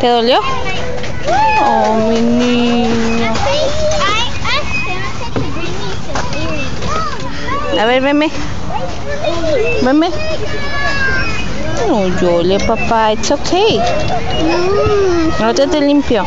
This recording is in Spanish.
¿Te dolió? Oh, mi niño. A ver, venme. Venme. No llore, papá. It's okay. No te te limpio.